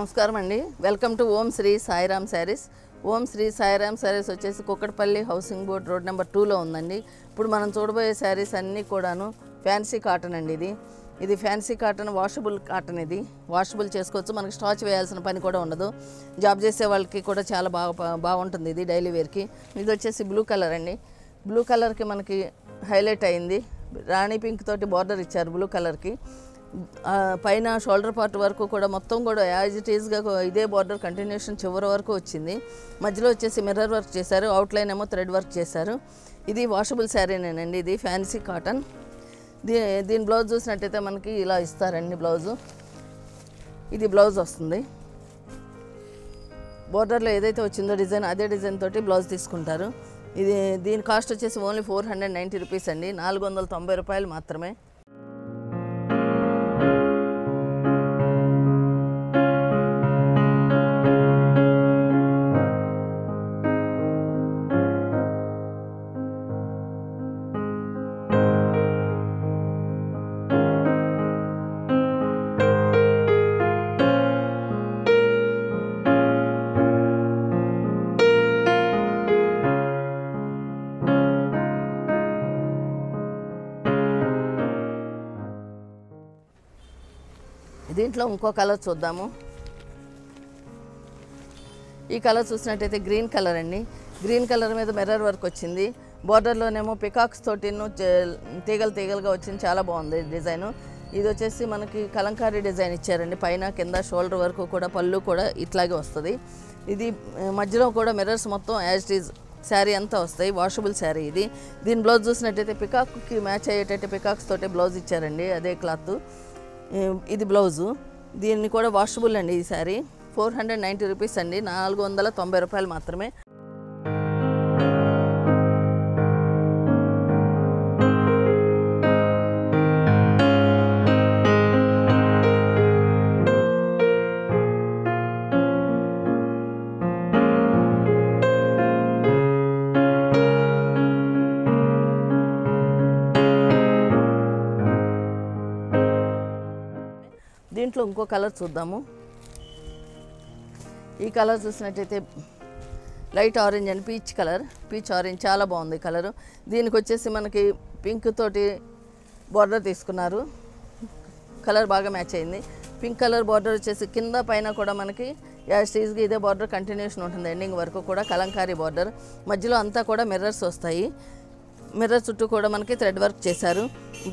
నమస్కారం అండి welcome to Om Shri Sairam saris. Om Shri Sairam saris వచ్చేసి Kukatpally housing board road number టూలో ఉందండి. ఇప్పుడు మనం చూడబోయే శారీస్ అన్నీ కూడాను ఫ్యాన్సీ కాటన్ అండి ఇది. ఇది ఫ్యాన్సీ కాటన్ వాషబుల్ కాటన్ ఇది. వాషబుల్ చేసుకోవచ్చు. మనకి స్టాచ్ వేయాల్సిన పని కూడా ఉండదు. జాబ్ చేసే వాళ్ళకి కూడా చాలా బాగా బాగుంటుంది ఇది డైలీ వేర్కి. ఇది వచ్చేసి బ్లూ కలర్ అండి. బ్లూ కలర్కి మనకి హైలైట్ అయింది. రాణి పింక్ తోటి బార్డర్ ఇచ్చారు బ్లూ కలర్కి. పైన షోల్డర్ పార్ట్ వరకు కూడా మొత్తం కూడా యాజ్ ఇట్ ఈస్గా ఇదే బార్డర్ కంటిన్యూషన్ చివరి వరకు వచ్చింది. మధ్యలో వచ్చేసి మిర్రర్ వర్క్ చేశారు అవుట్లైన్ ఏమో థ్రెడ్ వర్క్ చేశారు. ఇది వాషబుల్ శారీనేనండి ఇది ఫ్యాన్సీ కాటన్ దీ దీని బ్లౌజ్ చూసినట్టయితే మనకి ఇలా ఇస్తారండి బ్లౌజు ఇది బ్లౌజ్ వస్తుంది. బోర్డర్లో ఏదైతే వచ్చిందో డిజైన్ అదే డిజైన్ తోటి బ్లౌజ్ తీసుకుంటారు. ఇది దీని కాస్ట్ వచ్చేసి only four hundred ninety rupees అండి. నాలుగు వందల తొంభై రూపాయలు మాత్రమే. దీంట్లో ఇంకో కలర్ చూద్దాము. ఈ కలర్ చూసినట్టయితే గ్రీన్ కలర్ అండి. గ్రీన్ కలర్ మీద మిర్రర్ వర్క్ వచ్చింది. బార్డర్లోనేమో పికాక్స్ తోటిను తీగలు తీగలుగా వచ్చింది. చాలా బాగుంది డిజైను. ఇది వచ్చేసి మనకి కలంకారీ డిజైన్ ఇచ్చారండి. పైన కింద షోల్డర్ వరకు కూడా పళ్ళు కూడా ఇట్లాగే వస్తుంది. ఇది మధ్యలో కూడా మిర్రర్స్ మొత్తం యాజ్ ఈజ్ శారీ అంతా వస్తాయి. వాషబుల్ శారీ ఇది. దీని బ్లౌజ్ చూసినట్టయితే పికాక్కి మ్యాచ్ అయ్యేటట్టు పికాక్స్ తోటే బ్లౌజ్ ఇచ్చారండి. అదే క్లాత్. ఇది బ్లౌజు. దీన్ని కూడా వాషబుల్ అండి ఈ ఫోర్ హండ్రెడ్ నైంటీ రూపీస్ అండి. నాలుగు వందల తొంభై రూపాయలు మాత్రమే. దీంట్లో ఇంకో కలర్ చూద్దాము. ఈ కలర్ చూసినట్టయితే light orange and peach colour. Peach orange చాలా బాగుంది కలర్. దీనికి వచ్చేసి మనకి పింక్ తోటి బార్డర్ తీసుకున్నారు. కలర్ బాగా మ్యాచ్ అయింది. పింక్ కలర్ బార్డర్ వచ్చేసి కింద పైన కూడా మనకి యాజ్ ఇదే బార్డర్ కంటిన్యూషన్ ఉంటుంది. ఎండింగ్ వరకు కూడా కలంకారీ బార్డర్. మధ్యలో అంతా కూడా మిర్రర్స్ వస్తాయి. మిర్రర్ చుట్టూ కూడా మనకి థ్రెడ్ వర్క్ చేశారు.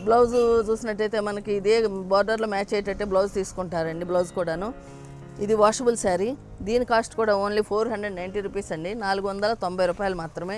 బ్లౌజ్ చూసినట్టయితే మనకి ఇదే బార్డర్లో మ్యాచ్ అయ్యేటట్టే బ్లౌజ్ తీసుకుంటారండి బ్లౌజ్ కూడాను. ఇది వాషబుల్ శారీ దీని కాస్ట్ కూడా only four hundred ninety rupees అండి. నాలుగు వందల తొంభై రూపాయలు మాత్రమే.